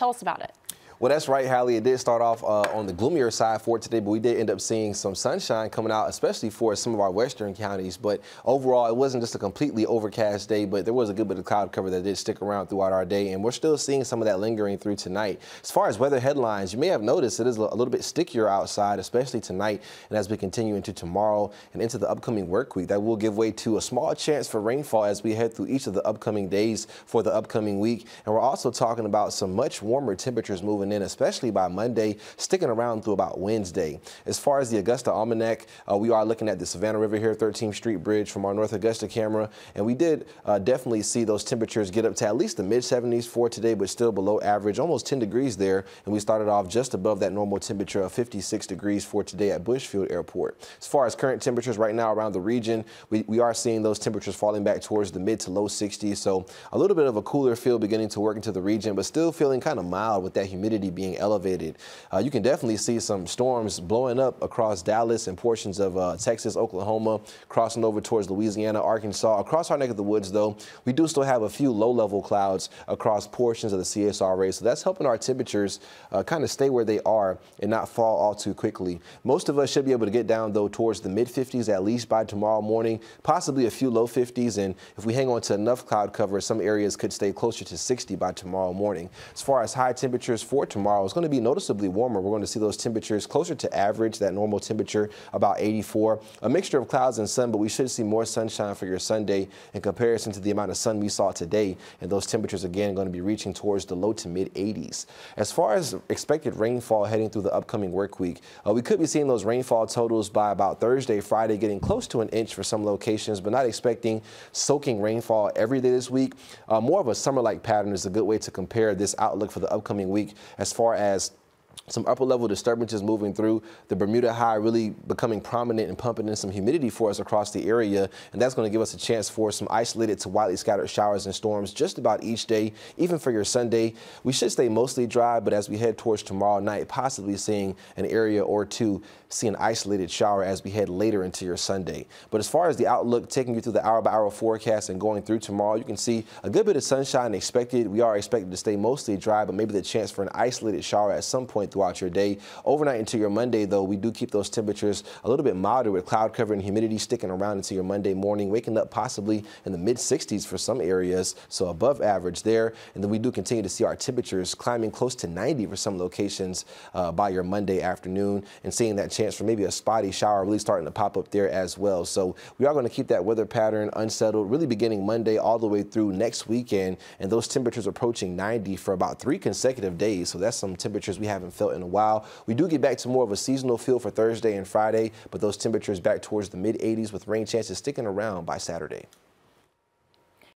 Tell us about it. Well, that's right, Hallie. It did start off uh, on the gloomier side for today, but we did end up seeing some sunshine coming out, especially for some of our western counties. But overall, it wasn't just a completely overcast day, but there was a good bit of cloud cover that did stick around throughout our day, and we're still seeing some of that lingering through tonight. As far as weather headlines, you may have noticed it is a little bit stickier outside, especially tonight, and as we continue into tomorrow and into the upcoming work week, that will give way to a small chance for rainfall as we head through each of the upcoming days for the upcoming week. And we're also talking about some much warmer temperatures moving in, especially by Monday, sticking around through about Wednesday. As far as the Augusta Almanac, uh, we are looking at the Savannah River here, 13th Street Bridge from our North Augusta camera, and we did uh, definitely see those temperatures get up to at least the mid 70s for today, but still below average, almost 10 degrees there, and we started off just above that normal temperature of 56 degrees for today at Bushfield Airport. As far as current temperatures right now around the region, we, we are seeing those temperatures falling back towards the mid to low 60s, so a little bit of a cooler feel beginning to work into the region, but still feeling kind of mild with that humidity being elevated. Uh, you can definitely see some storms blowing up across Dallas and portions of uh, Texas, Oklahoma, crossing over towards Louisiana, Arkansas. Across our neck of the woods, though, we do still have a few low-level clouds across portions of the CSRA, so that's helping our temperatures uh, kind of stay where they are and not fall all too quickly. Most of us should be able to get down, though, towards the mid-50s at least by tomorrow morning, possibly a few low 50s, and if we hang on to enough cloud cover, some areas could stay closer to 60 by tomorrow morning. As far as high temperatures for tomorrow, it's going to be noticeably warmer. We're going to see those temperatures closer to average, that normal temperature, about 84. A mixture of clouds and sun, but we should see more sunshine for your Sunday in comparison to the amount of sun we saw today. And those temperatures, again, going to be reaching towards the low to mid 80s. As far as expected rainfall heading through the upcoming work week, uh, we could be seeing those rainfall totals by about Thursday, Friday, getting close to an inch for some locations, but not expecting soaking rainfall every day this week. Uh, more of a summer-like pattern is a good way to compare this outlook for the upcoming week as far as some upper level disturbances moving through the Bermuda High really becoming prominent and pumping in some humidity for us across the area. And that's going to give us a chance for some isolated to widely scattered showers and storms just about each day, even for your Sunday. We should stay mostly dry, but as we head towards tomorrow night, possibly seeing an area or two see an isolated shower as we head later into your Sunday. But as far as the outlook, taking you through the hour by hour forecast and going through tomorrow, you can see a good bit of sunshine expected. We are expected to stay mostly dry, but maybe the chance for an isolated shower at some point throughout your day. Overnight into your Monday, though, we do keep those temperatures a little bit milder with cloud cover and humidity sticking around into your Monday morning, waking up possibly in the mid 60s for some areas, so above average there. And then we do continue to see our temperatures climbing close to 90 for some locations uh, by your Monday afternoon and seeing that chance for maybe a spotty shower really starting to pop up there as well. So we are going to keep that weather pattern unsettled, really beginning Monday all the way through next weekend. And those temperatures approaching 90 for about three consecutive days. So that's some temperatures we haven't felt in a while. We do get back to more of a seasonal feel for Thursday and Friday, but those temperatures back towards the mid 80s with rain chances sticking around by Saturday.